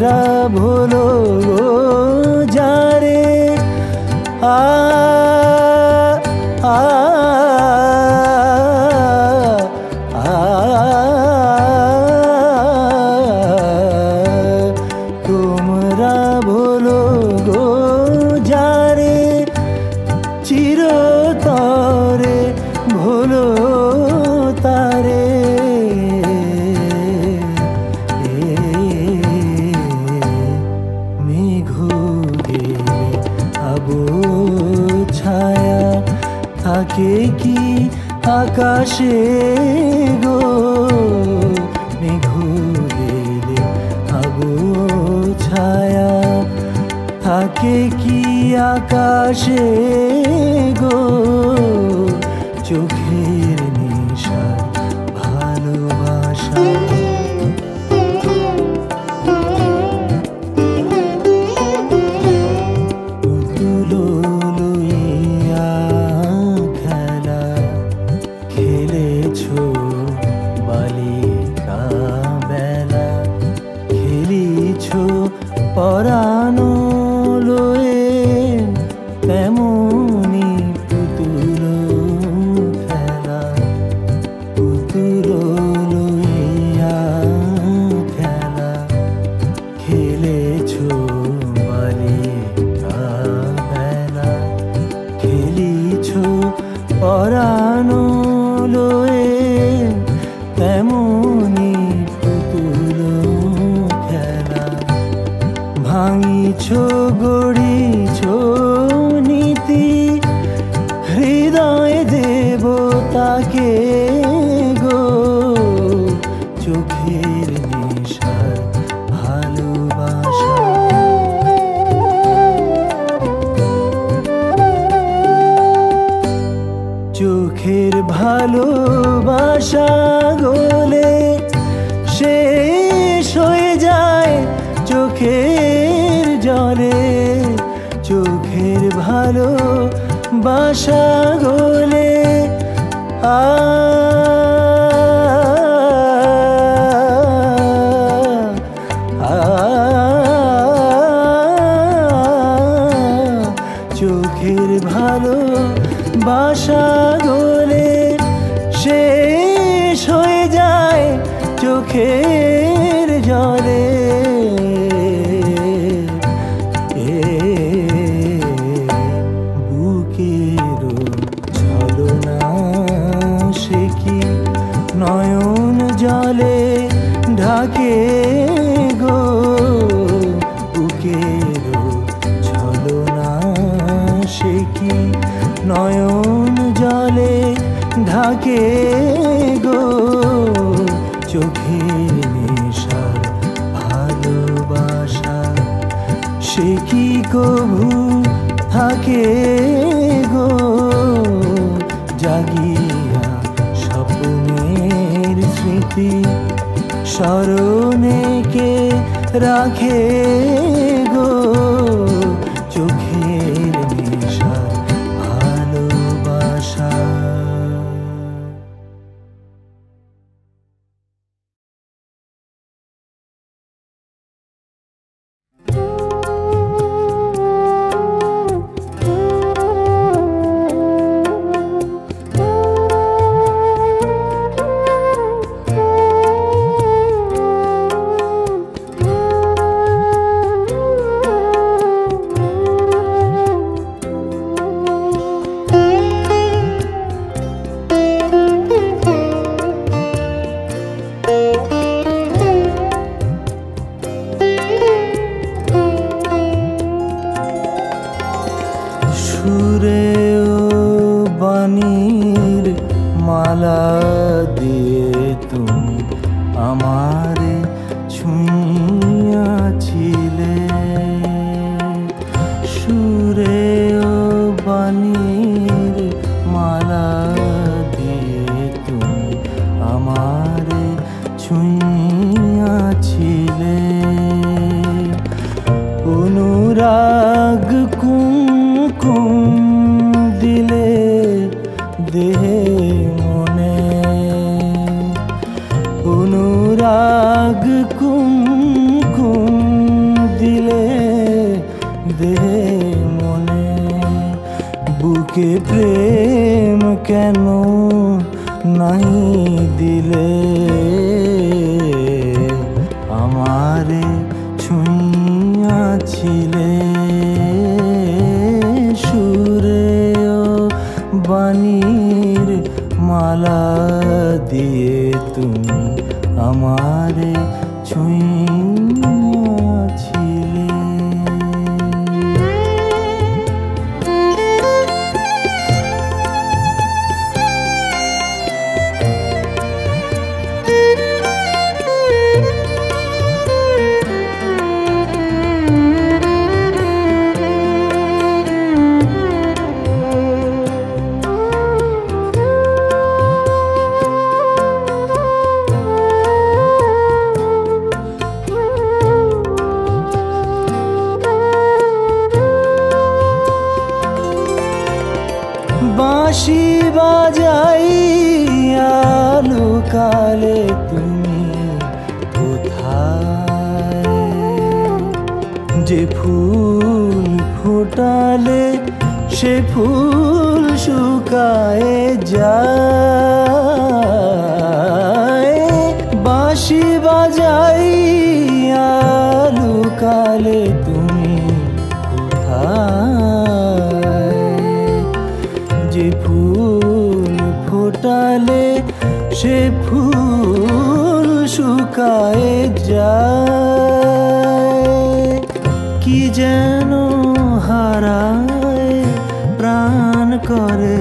তোমরা ভোলো আকাশে স্মৃতি স্মরণে কে রাখে গো? कैन नहीं दिले করে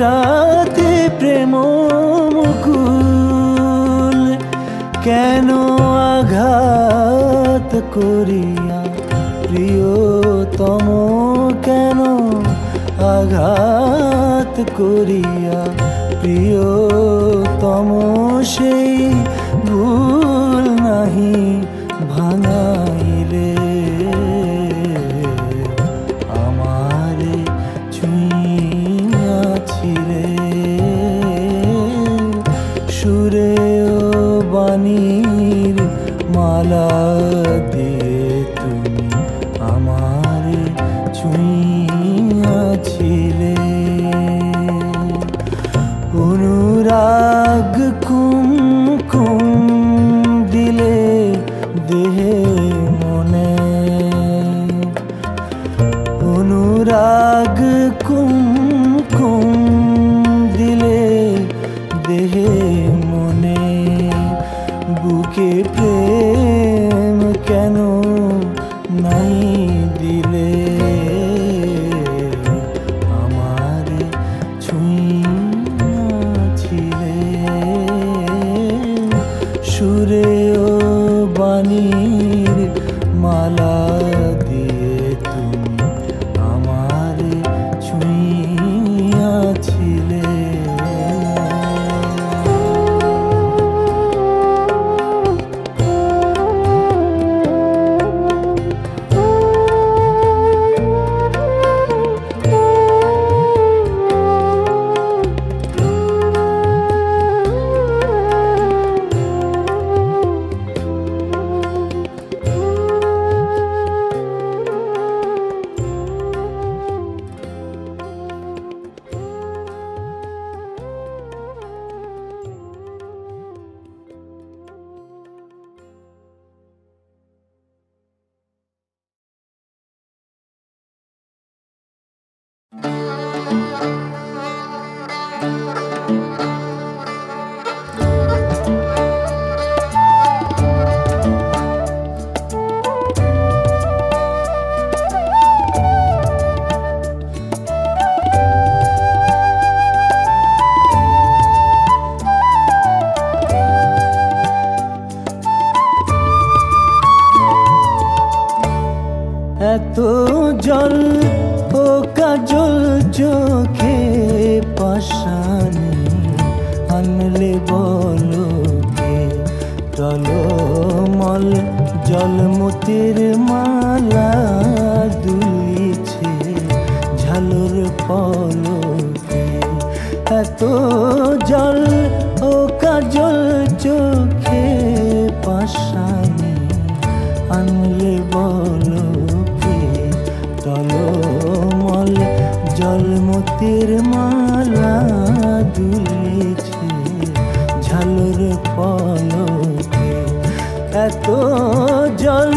ফোটাতে প্রেম মুকুল কেন আঘাত করিয়া? প্রিয়তম কেন আঘাত করিয়া? প্রিয়তম সেই পলকে এত জল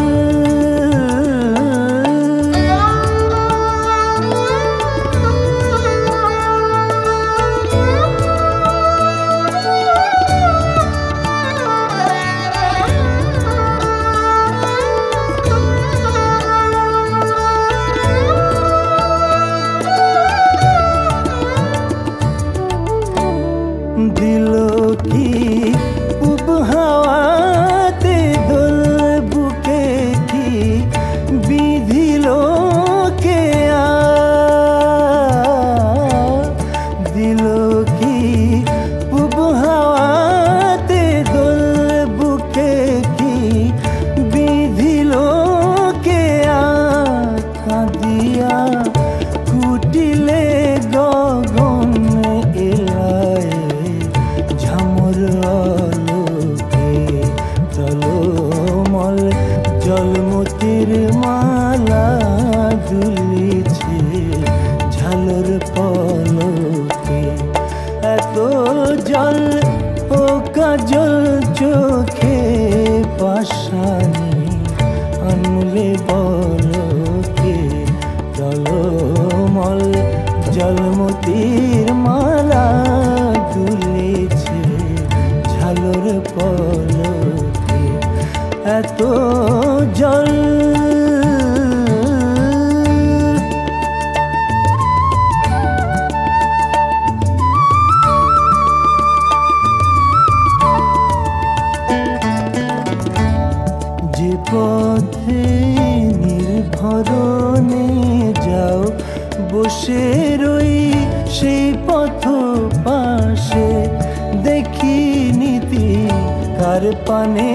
পানে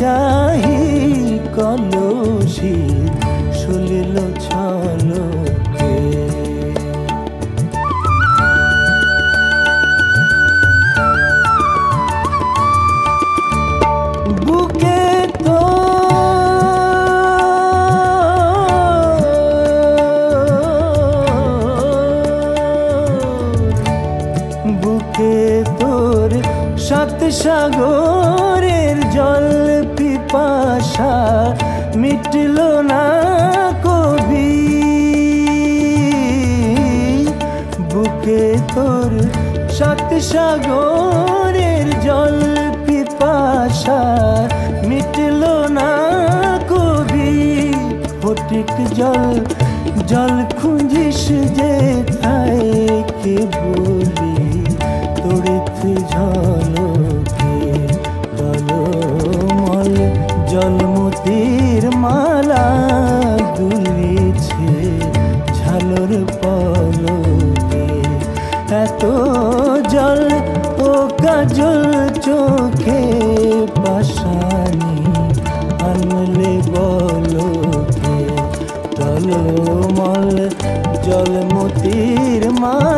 চাহি কলসি শুলিল ছলকে। সাগর সাগরের জল পিপাসা মিটল না কবি। ফটিক জল জল খুঁজিস যে থায় কে ভুলি? তড়িৎ ঝড় मा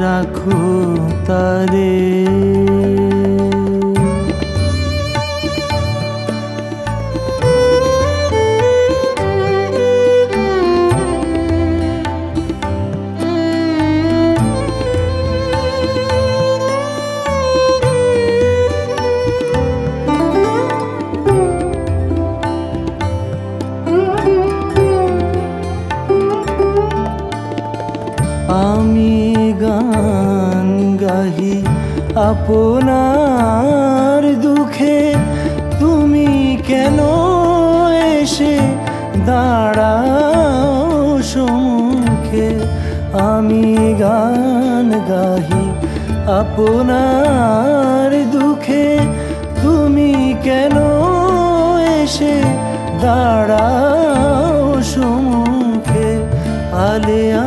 রাখো তারে। আপনার দুঃখে তুমি কেন এসে দাঁড়াও সুখে আমি গান গাহি আপনার দুঃখে তুমি কেন এসে দাঁড়াও সুখে আলে আ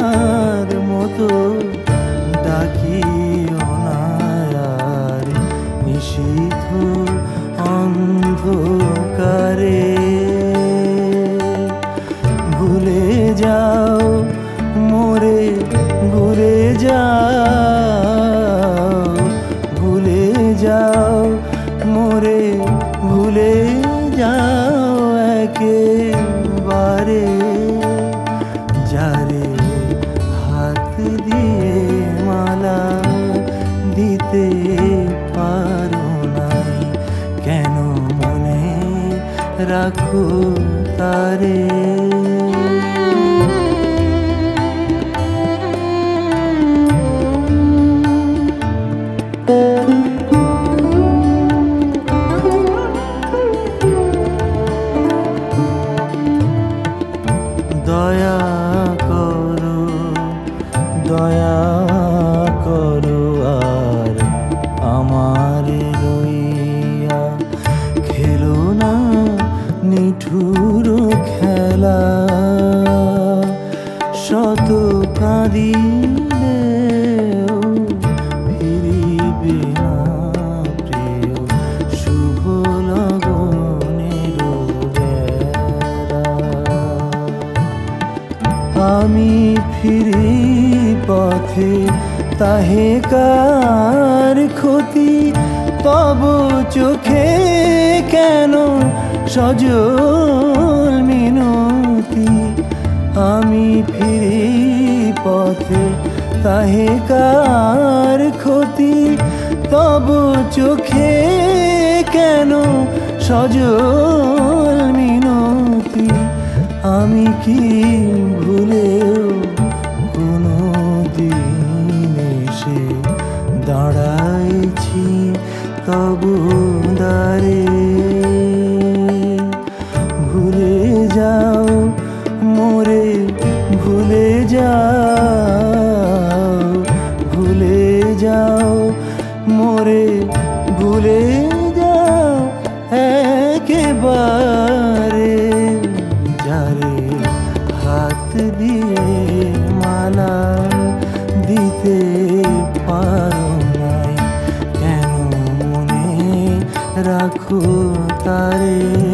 রাখো তারে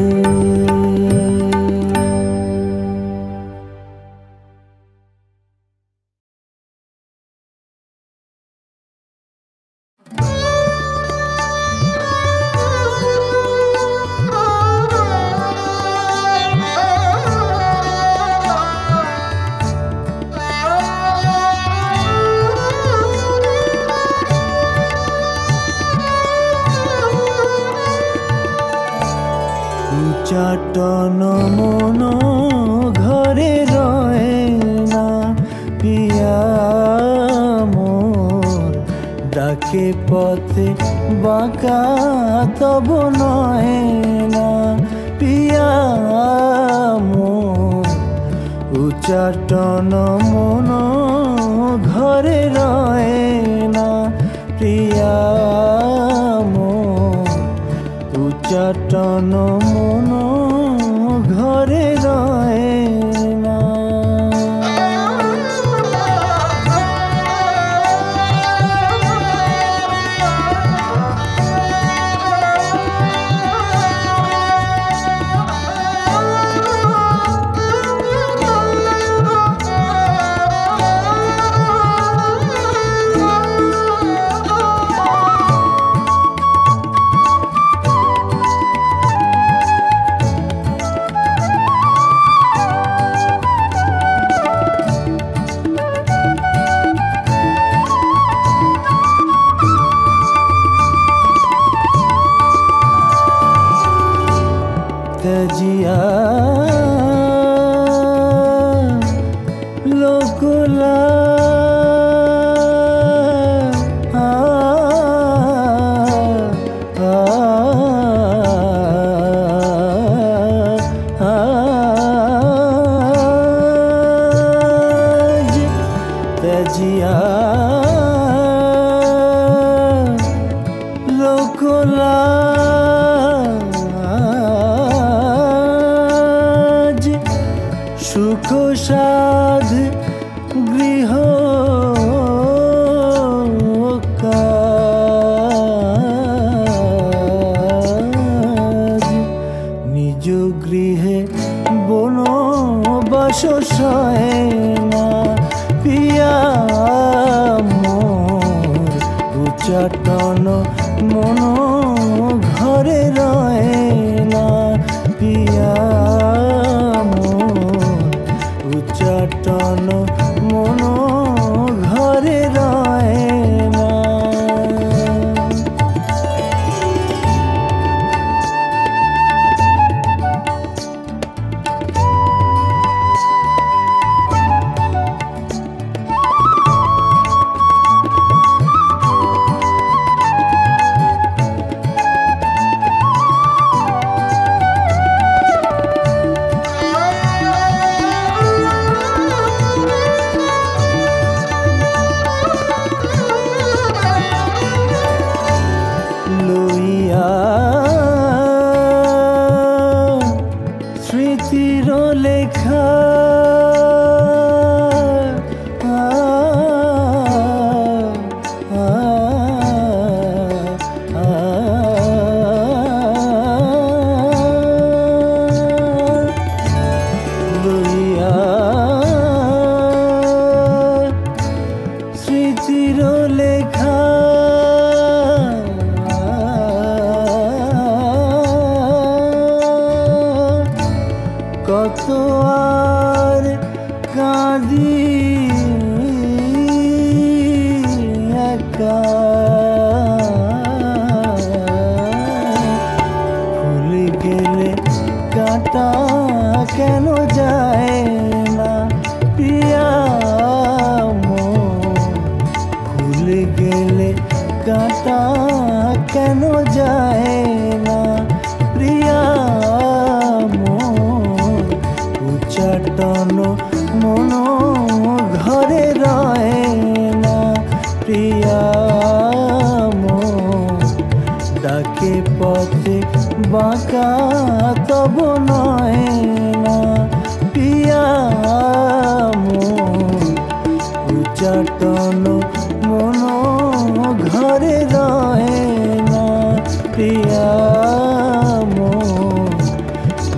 প্রিয়া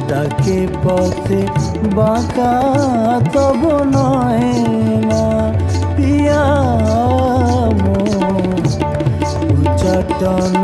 তাকে পথে বাঁকা তব নয় না। পিয়া মো উচ্চাটন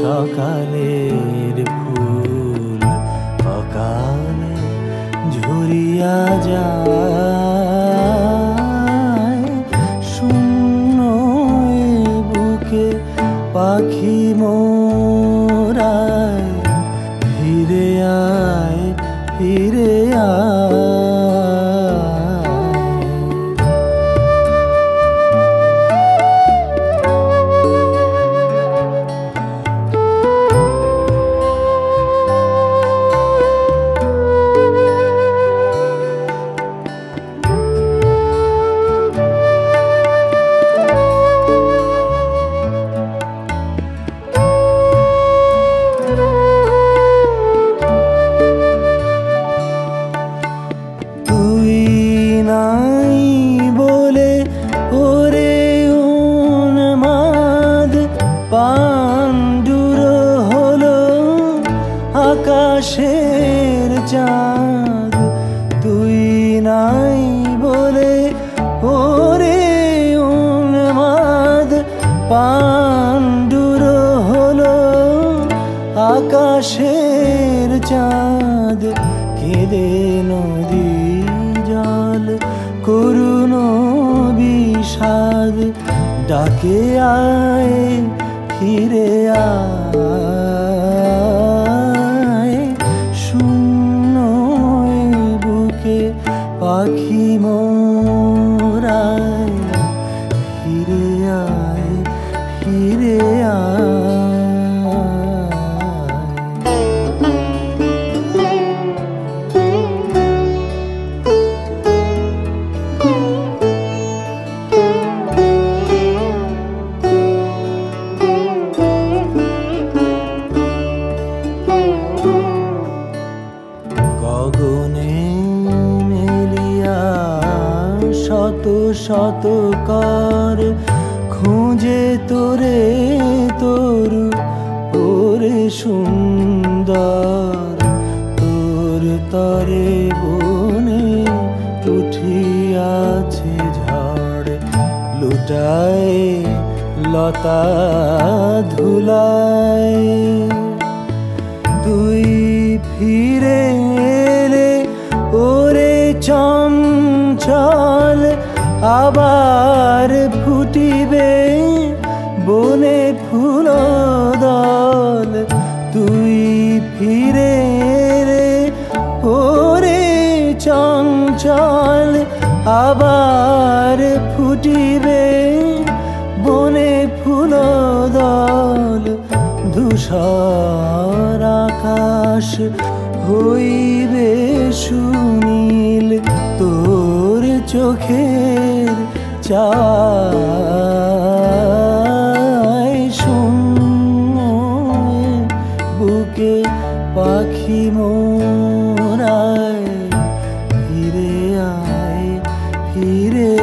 সকালের ফুল অকালে ঝুরিয়া যায়। के आए। धीरे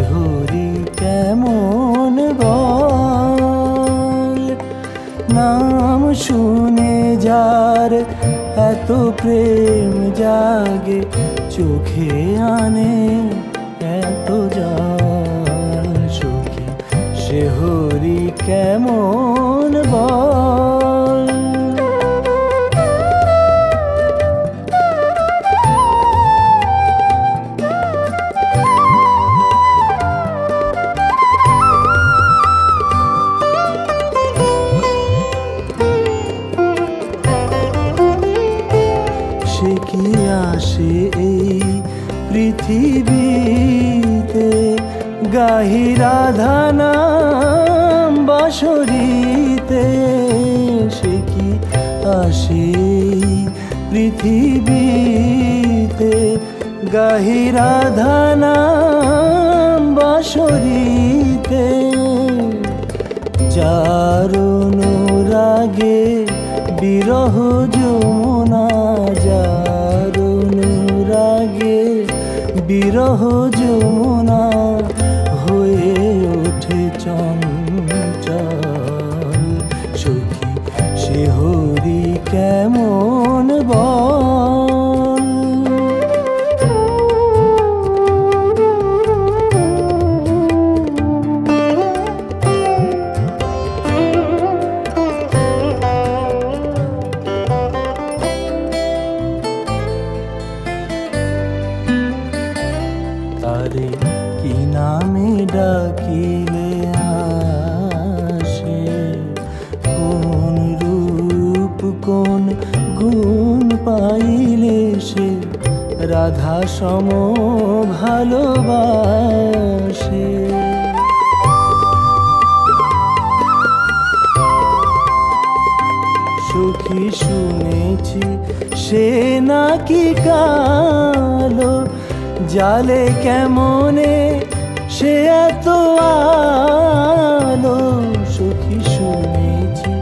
হরি কেমন বল? নাম শুনে যার এত প্রেম জাগে, চোখে আনে এত জল। সুখে সে হরি কেমন পৃথিবীতে গাহি রাধা নাম বাসরিতে চারুন রাগে বিরহ যমুনা চারণ রাগে বিরহ ডাকিলে আসে। কোন রূপ, কোন গুণ পাইলে সে? রাধা সম ভালোবাসে। সুখী শুনেছি, সে নাকি কালো? জালে কেমনে সে এত আলো সুখী শুনেছি।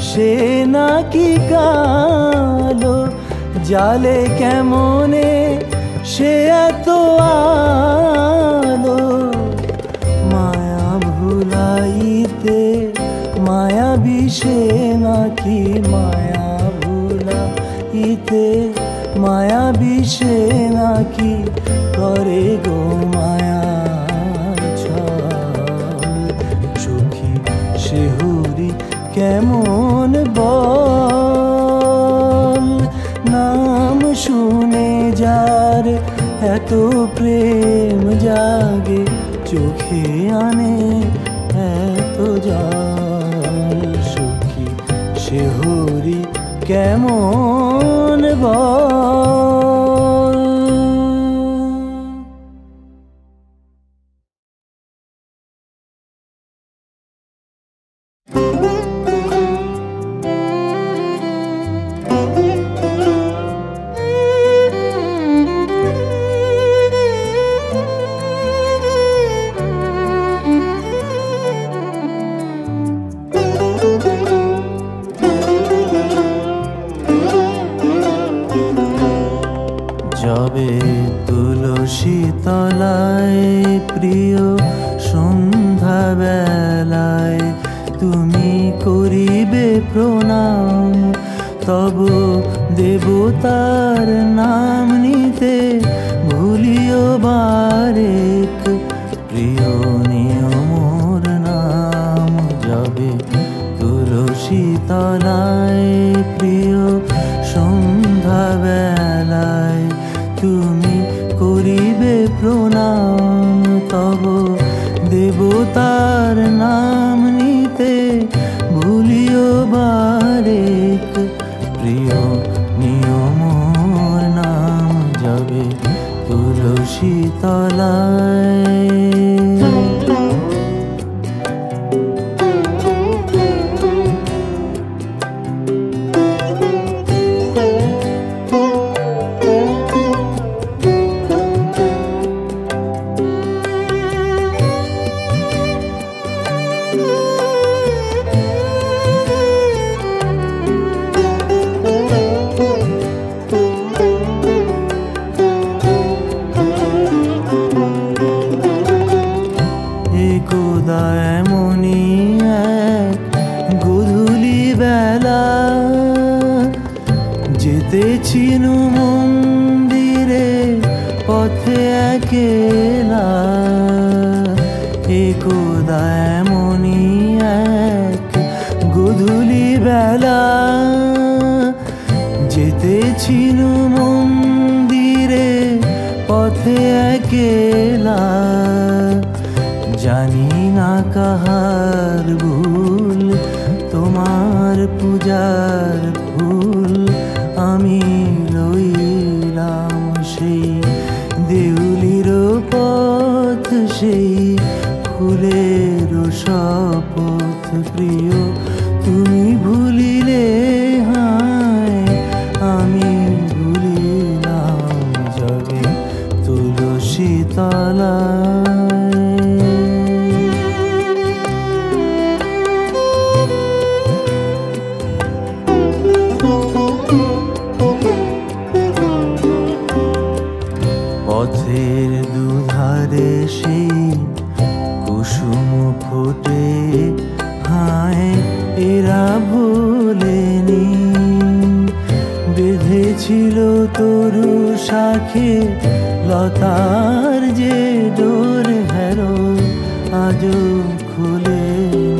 সে নাকি কালো, জালে কেমনে? সে এত আলো, মায়া ভুলাইতে, মায়া বিষে নাকি? মায়া ভুলাইতে, মায়া বিষে নাকি? করে গো কেমন বল? নাম শুনে যার এত প্রেম জাগে, চোখে আনে এত জল। সুখী সে হরি কেমন বল? বেলা চিনু মন্দিরে পথে একেলা। একদা এমনই এক গধূলি বেলা। যেতেছিল মন্দিরে পথে একেলা। জানি না কাহার जान শাখে লতার যে ডোর হেরো আজও খোলেনি,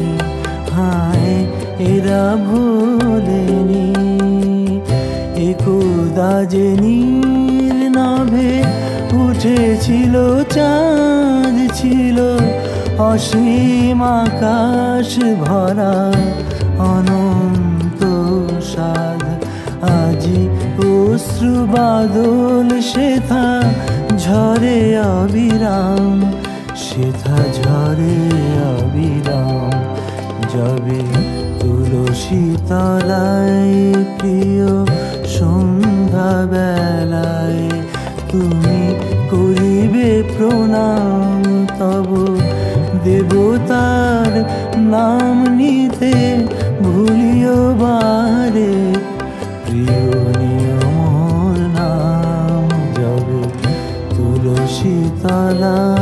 হায় এরা ভোলেনি। একদা যে নীল নাভে উঠেছিল, চাঁদ ছিল, অসীম আকাশ ভরা অনন্ত অশ্রু বাদল, সেথা ঝরে অবিরাম, সেথা ঝরে অবিরাম। যাবে তুলসী তলায় প্রিয় সন্ধ্যা বেলায় তুমি করিবে প্রণাম, তব দেবতার নাম নিতে ভুলিও বারে। তুলসী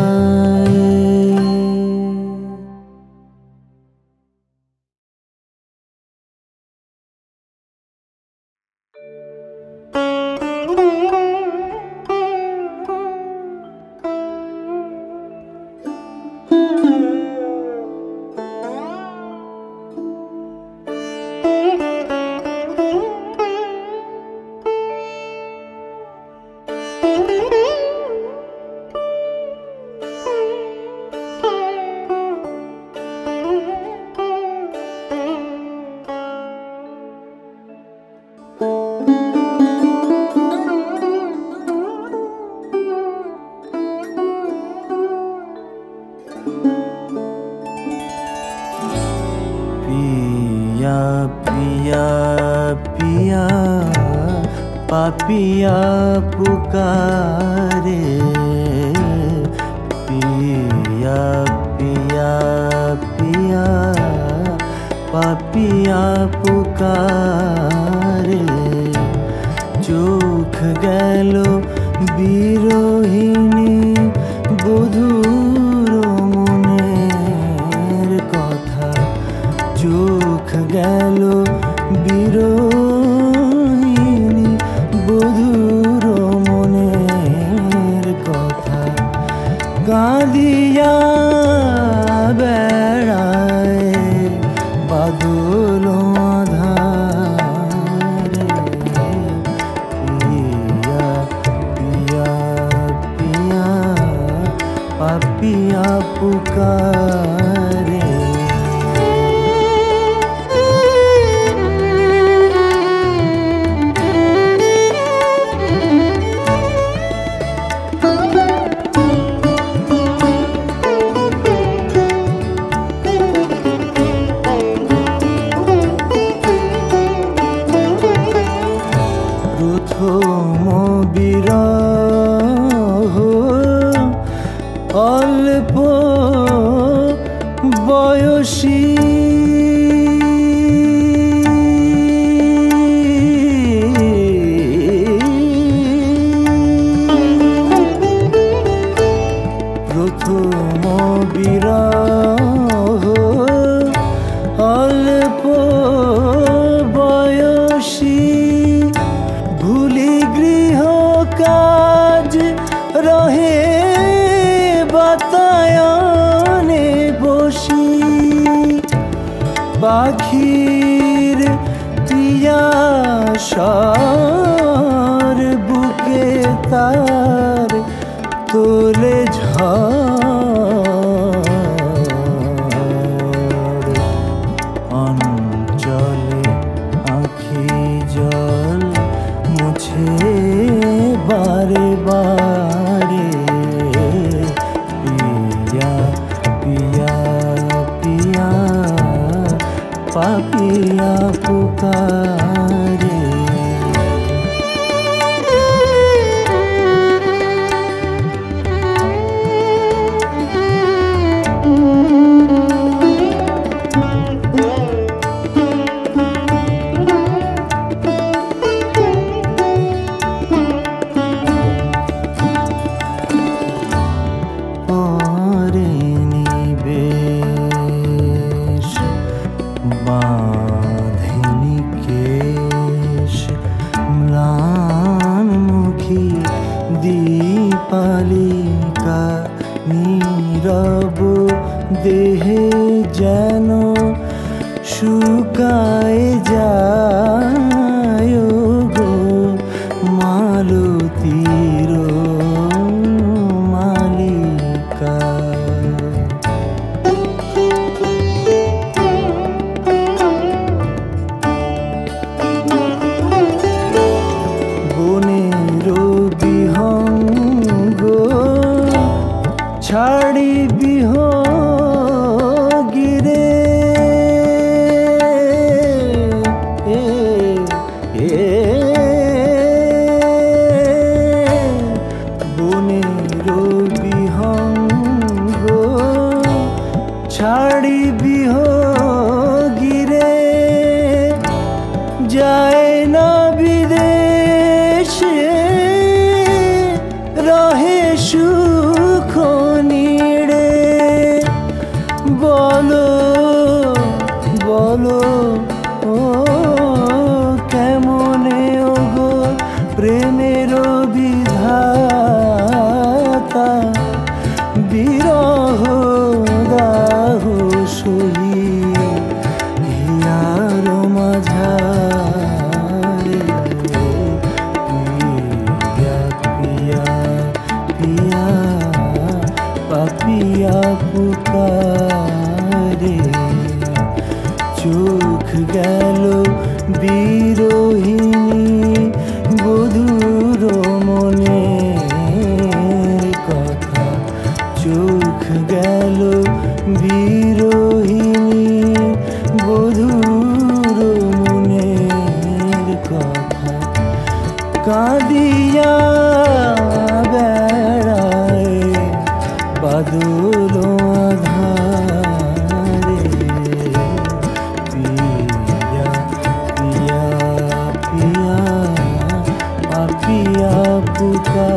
पापिया पुकारे বাতায়নে বসি। পাখির তিয়াসর বুকে তার ছাড়ি duka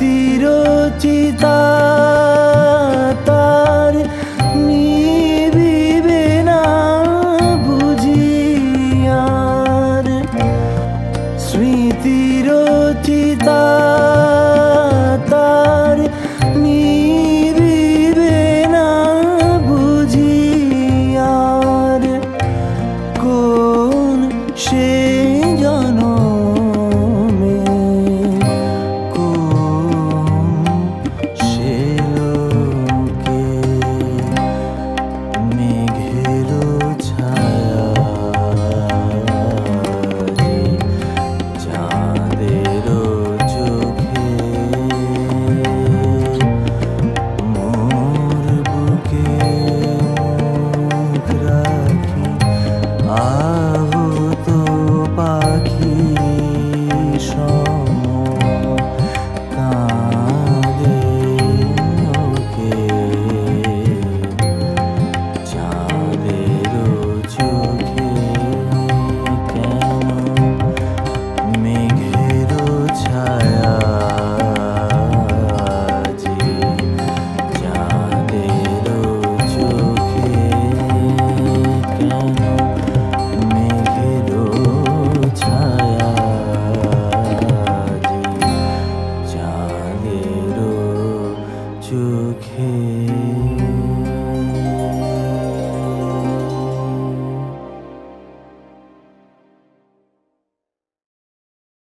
तिरोचिता